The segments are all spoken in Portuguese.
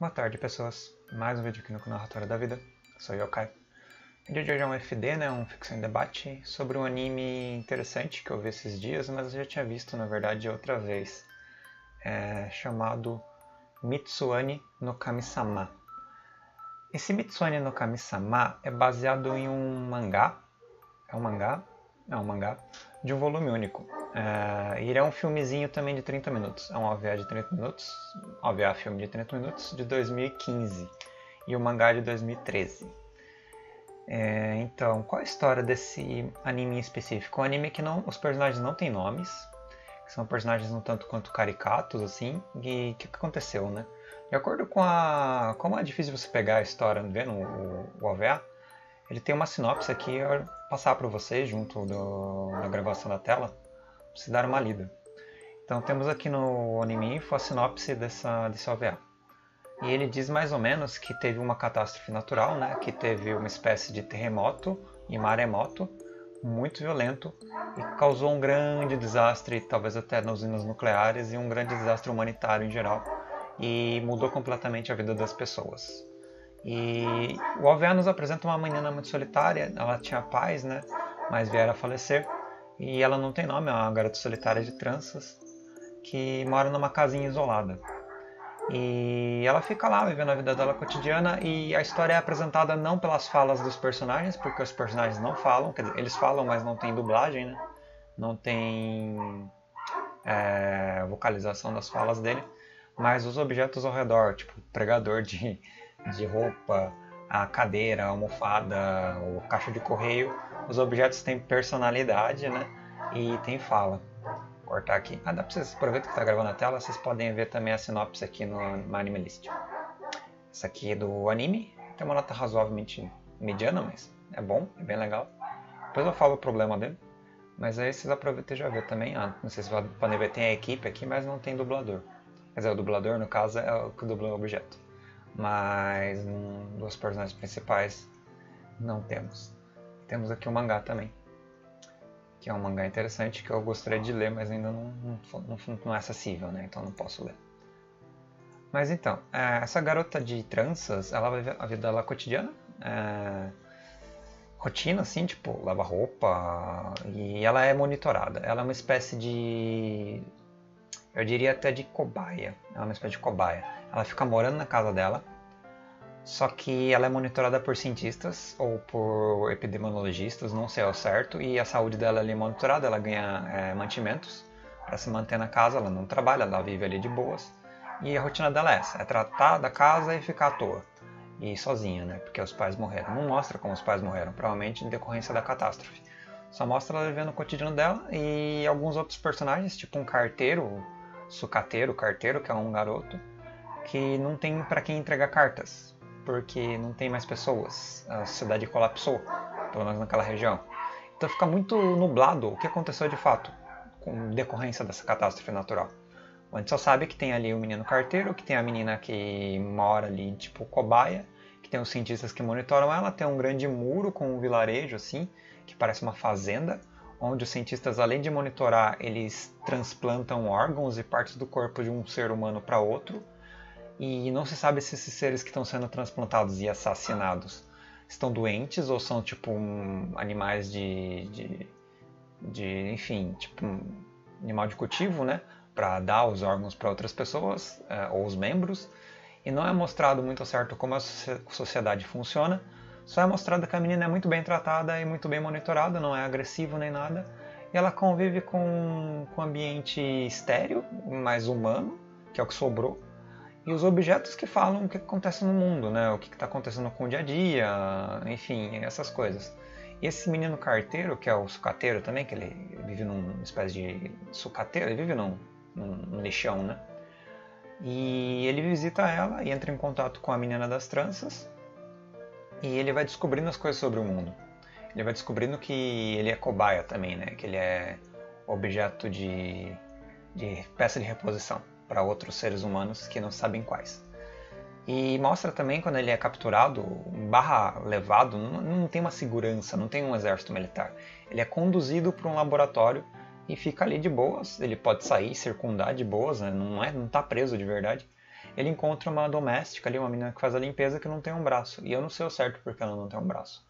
Boa tarde, pessoas. Mais um vídeo aqui no canal Relatório da Vida. Sou Yokai. O vídeo de hoje é um FD, né, um Ficção em Debate, sobre um anime interessante que eu vi esses dias, mas eu já tinha visto, na verdade, outra vez. É chamado Mitsuani no Kami-sama. Esse Mitsuani no Kami-sama é baseado em um mangá. É um mangá? É um mangá de um volume único. É, ele é um filmezinho também de 30 minutos. É um OVA de 30 minutos. OVA filme de 30 minutos de 2015. E o mangá de 2013. É, então, qual a história desse anime em específico? Um anime que não, os personagens não têm nomes. Que são personagens um tanto quanto caricatos, assim. E o que, que aconteceu, né? De acordo com a... Como é difícil você pegar a história vendo o, o OVA, ele tem uma sinopse aqui, eu vou passar para vocês junto do, da gravação da tela, para se dar uma lida. Então temos aqui no Anime Info a sinopse dessa, desse OVA. E ele diz mais ou menos que teve uma catástrofe natural, né? que teve uma espécie de terremoto e maremoto muito violento e causou um grande desastre, talvez até nas usinas nucleares, e um grande desastre humanitário em geral, e mudou completamente a vida das pessoas. E o OVA nos apresenta uma menina muito solitária, ela tinha pais, né? Mas vieram a falecer. E ela não tem nome, é uma garota solitária de tranças que mora numa casinha isolada. E ela fica lá vivendo a vida dela cotidiana e a história é apresentada não pelas falas dos personagens, porque os personagens não falam, quer dizer, eles falam, mas não tem dublagem, né? Não tem é, vocalização das falas dele, mas os objetos ao redor, tipo pregador de de roupa, a cadeira, a almofada, o caixa de correio, os objetos têm personalidade, né? E tem fala. Vou cortar aqui. Ah, dá pra vocês aproveitar que está gravando a tela, vocês podem ver também a sinopse aqui no, Anime List. Essa aqui é do anime, tem uma nota razoavelmente mediana, mas é bom, é bem legal. Depois eu falo o problema dele. Mas aí vocês aproveitam e já vê também. Ah, não sei se podem ver, tem a equipe aqui, mas não tem dublador. Quer dizer, o dublador, no caso, é o que dubla o objeto mas um dos personagens principais não temos. Temos aqui um mangá também, que é um mangá interessante que eu gostaria de ler, mas ainda não, não, não, é acessível, né? então não posso ler. Mas então, é, essa garota de tranças, ela vai a vida dela cotidiana, é, rotina assim, tipo, lava roupa, e ela é monitorada. Ela é uma espécie de. Eu diria até de cobaia. Ela é uma espécie de cobaia ela fica morando na casa dela, só que ela é monitorada por cientistas ou por epidemiologistas, não sei ao certo, e a saúde dela é monitorada, ela ganha é, mantimentos para se manter na casa, ela não trabalha, ela vive ali de boas. E a rotina dela é essa, é tratar da casa e ficar à toa. E sozinha, né? Porque os pais morreram. Não mostra como os pais morreram, provavelmente em decorrência da catástrofe. Só mostra ela vivendo o cotidiano dela e alguns outros personagens, tipo um carteiro, sucateiro, carteiro, que é um garoto, que não tem para quem entregar cartas, porque não tem mais pessoas. A cidade colapsou, pelo menos naquela região. Então fica muito nublado o que aconteceu de fato com decorrência dessa catástrofe natural. A gente só sabe que tem ali o menino carteiro, que tem a menina que mora ali, tipo cobaia, que tem os cientistas que monitoram ela, tem um grande muro com um vilarejo assim, que parece uma fazenda, onde os cientistas, além de monitorar, eles transplantam órgãos e partes do corpo de um ser humano para outro e não se sabe se esses seres que estão sendo transplantados e assassinados estão doentes ou são tipo um, animais de, de, de, enfim, tipo um animal de cultivo, né, para dar os órgãos para outras pessoas é, ou os membros. E não é mostrado muito certo como a sociedade funciona. Só é mostrado que a menina é muito bem tratada e muito bem monitorada, não é agressivo nem nada. E ela convive com, com um ambiente estéreo, mais humano, que é o que sobrou e os objetos que falam o que acontece no mundo, né? O que está acontecendo com o dia a dia, enfim, essas coisas. E esse menino carteiro, que é o sucateiro também, que ele vive numa espécie de sucateiro, ele vive num, num, lixão, né? E ele visita ela e entra em contato com a menina das tranças e ele vai descobrindo as coisas sobre o mundo. Ele vai descobrindo que ele é cobaia também, né? Que ele é objeto de, de peça de reposição para outros seres humanos que não sabem quais. E mostra também quando ele é capturado, barra levado, não, não tem uma segurança, não tem um exército militar. Ele é conduzido para um laboratório e fica ali de boas. Ele pode sair, circundar de boas, né? não é, não está preso de verdade. ele encontra uma doméstica ali, uma menina que faz a limpeza que não tem um braço. E eu não sei o certo porque ela não tem um braço.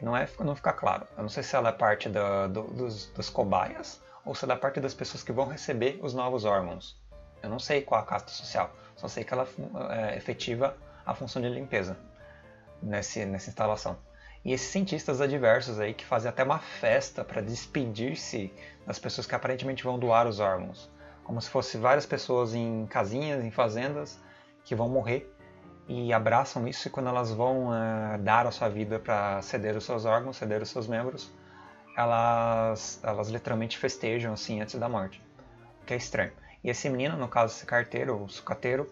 E não, é, não fica claro. Eu não sei se ela é parte da, do, dos, dos cobaias ou se ela é parte das pessoas que vão receber os novos órgãos. Eu não sei qual a casta social, só sei que ela é, efetiva a função de limpeza nesse, nessa instalação. E esses cientistas adversos aí que fazem até uma festa para despedir-se das pessoas que aparentemente vão doar os órgãos como se fosse várias pessoas em casinhas, em fazendas, que vão morrer e abraçam isso e quando elas vão uh, dar a sua vida para ceder os seus órgãos, ceder os seus membros, elas, elas literalmente festejam assim antes da morte, o que é estranho. E esse menino, no caso esse carteiro, o sucateiro,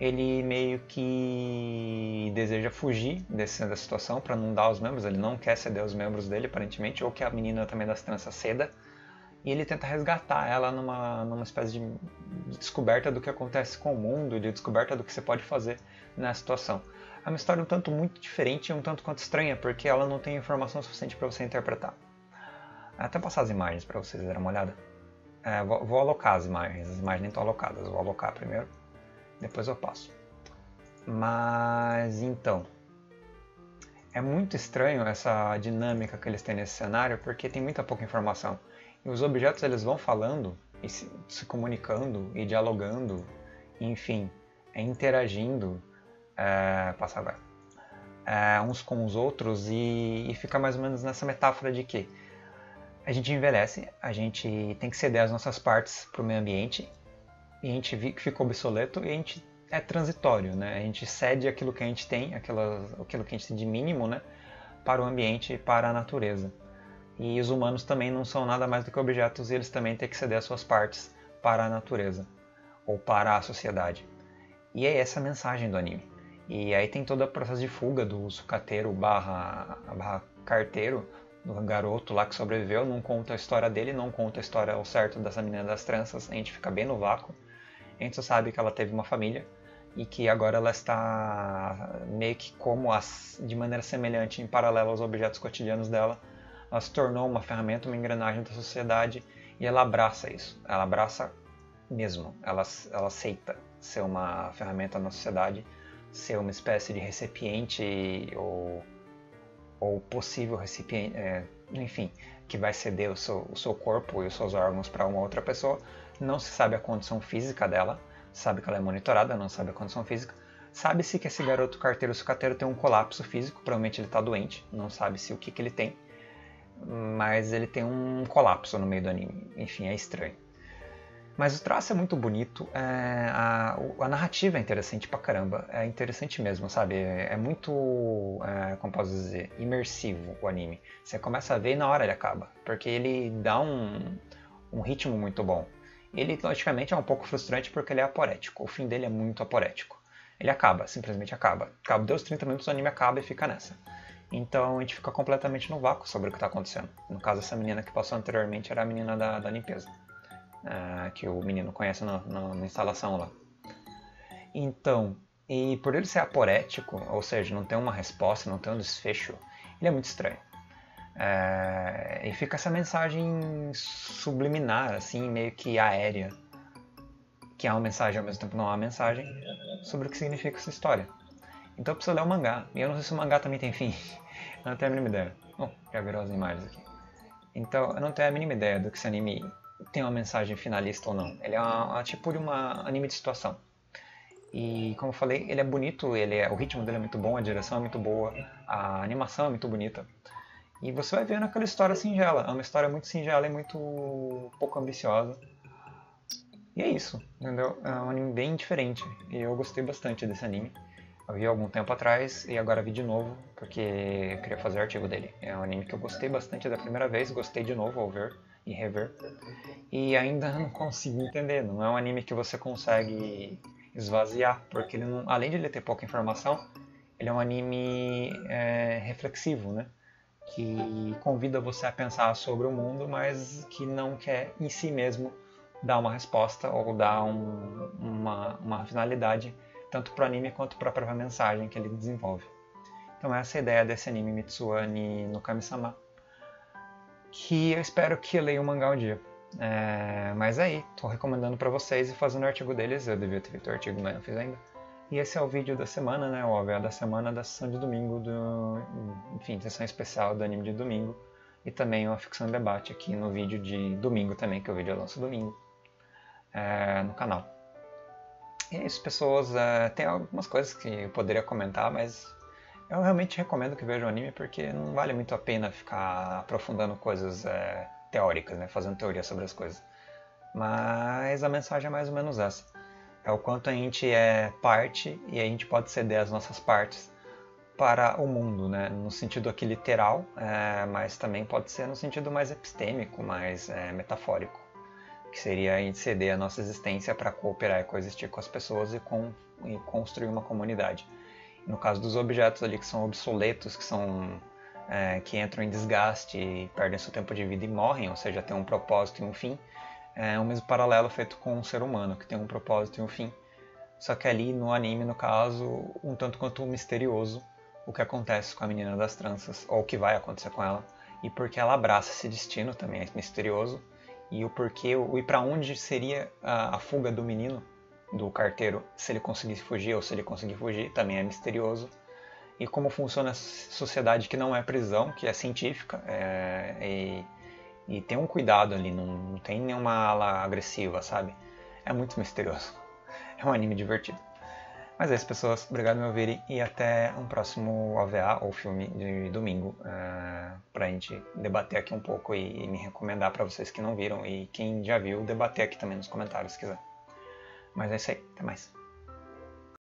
ele meio que deseja fugir desse, dessa situação para não dar os membros, ele não quer ceder os membros dele aparentemente, ou que a menina também das tranças ceda, e ele tenta resgatar ela numa, numa espécie de descoberta do que acontece com o mundo, de descoberta do que você pode fazer nessa situação. É uma história um tanto muito diferente e um tanto quanto estranha, porque ela não tem informação suficiente para você interpretar. Até passar as imagens para vocês darem uma olhada. É, vou, vou, alocar as imagens, as imagens nem estão alocadas, vou alocar primeiro, depois eu passo. Mas então, é muito estranho essa dinâmica que eles têm nesse cenário, porque tem muita pouca informação. E os objetos eles vão falando e se, se comunicando e dialogando, enfim, é interagindo, é, passa agora, é, uns com os outros e, e fica mais ou menos nessa metáfora de que a gente envelhece, a gente tem que ceder as nossas partes para o meio ambiente e a gente fica obsoleto e a gente é transitório, né? A gente cede aquilo que a gente tem, aquilo, que a gente tem de mínimo, né? Para o ambiente para a natureza. E os humanos também não são nada mais do que objetos e eles também têm que ceder as suas partes para a natureza ou para a sociedade. E é essa a mensagem do anime. E aí tem todo o processo de fuga do sucateiro barra, barra carteiro, do garoto lá que sobreviveu, não conta a história dele, não conta a história ao certo dessa menina das tranças, a gente fica bem no vácuo. A gente só sabe que ela teve uma família e que agora ela está meio que como as, de maneira semelhante em paralelo aos objetos cotidianos dela, ela se tornou uma ferramenta, uma engrenagem da sociedade e ela abraça isso. Ela abraça mesmo. Ela, ela aceita ser uma ferramenta na sociedade, ser uma espécie de recipiente ou, ou possível recipiente, é, enfim, que vai ceder o seu, o seu corpo e os seus órgãos para uma outra pessoa. Não se sabe a condição física dela, sabe que ela é monitorada, não sabe a condição física. Sabe-se que esse garoto carteiro sucateiro tem um colapso físico, provavelmente ele está doente, não sabe-se o que, que ele tem mas ele tem um colapso no meio do anime. Enfim, é estranho. Mas o traço é muito bonito, é, a, a, narrativa é interessante pra caramba, é interessante mesmo, sabe? É, é muito, é, como posso dizer, imersivo o anime. Você começa a ver e na hora ele acaba, porque ele dá um, um ritmo muito bom. Ele, logicamente, é um pouco frustrante porque ele é aporético, o fim dele é muito aporético. Ele acaba, simplesmente acaba. Acaba, deu os 30 minutos, o anime acaba e fica nessa. Então a gente fica completamente no vácuo sobre o que está acontecendo. No caso, essa menina que passou anteriormente era a menina da, da limpeza, uh, que o menino conhece na, na, instalação lá. Então, e por ele ser aporético, ou seja, não ter uma resposta, não ter um desfecho, ele é muito estranho. Uh, e fica essa mensagem subliminar, assim, meio que aérea, que é uma mensagem ao mesmo tempo não é uma mensagem, sobre o que significa essa história. Então eu preciso ler o mangá. E eu não sei se o mangá também tem fim. Eu não tenho a mínima ideia. Oh, já virou as imagens aqui. Então eu não tenho a mínima ideia do que esse anime tem uma mensagem finalista ou não. Ele é uma, uma, tipo de uma anime de situação. E como eu falei, ele é bonito, ele é, o ritmo dele é muito bom, a direção é muito boa, a animação é muito bonita. E você vai vendo aquela história singela. É uma história muito singela e muito pouco ambiciosa. E é isso, entendeu? É um anime bem diferente. E eu gostei bastante desse anime. Eu vi algum tempo atrás e agora vi de novo, porque eu queria fazer artigo dele. É um anime que eu gostei bastante da primeira vez, gostei de novo ao ver e rever. E ainda não consigo entender, não é um anime que você consegue esvaziar, porque ele não, além de ele ter pouca informação, ele é um anime é, reflexivo, né? Que convida você a pensar sobre o mundo, mas que não quer em si mesmo dar uma resposta ou dar um, uma, uma finalidade tanto para o anime quanto para a própria mensagem que ele desenvolve. Então essa é a ideia desse anime Mitsuani no Kami-sama, que eu espero que leia o mangá um dia. É, mas aí, estou recomendando para vocês e fazendo o artigo deles, eu devia ter feito o artigo, mas não fiz ainda. E esse é o vídeo da semana, né? O OVA da semana da sessão de domingo, do, enfim, sessão especial do anime de domingo. E também uma ficção de debate aqui no vídeo de domingo também, que é o vídeo eu lanço domingo, é, no canal. E é isso, pessoas. É, tem algumas coisas que eu poderia comentar, mas eu realmente recomendo que vejam o anime porque não vale muito a pena ficar aprofundando coisas é, teóricas, né? Fazendo teoria sobre as coisas. Mas a mensagem é mais ou menos essa é o quanto a gente é parte e a gente pode ceder as nossas partes para o mundo, né? no sentido aqui literal, é, mas também pode ser no sentido mais epistêmico, mais é, metafórico, que seria a gente ceder a nossa existência para cooperar e coexistir com as pessoas e, com, e construir uma comunidade. No caso dos objetos ali que são obsoletos, que são é, que entram em desgaste e perdem seu tempo de vida e morrem, ou seja, tem um propósito e um fim, é o mesmo paralelo feito com um ser humano, que tem um propósito e um fim. Só que ali no anime, no caso, um tanto quanto misterioso o que acontece com a menina das tranças, ou o que vai acontecer com ela, e porque ela abraça esse destino também é misterioso, e o porquê, o, e para onde seria a, a fuga do menino, do carteiro, se ele conseguisse fugir ou se ele conseguir fugir, também é misterioso. E como funciona a sociedade que não é prisão, que é científica, é, e e tem um cuidado ali, não, não tem nenhuma ala agressiva, sabe? É muito misterioso. É um anime divertido. Mas é isso, pessoas. Obrigado por me ouvirem e até um próximo OVA ou filme de domingo uh, pra gente debater aqui um pouco e, e me recomendar para vocês que não viram e quem já viu, debater aqui também nos comentários se quiser. Mas é isso aí, até mais.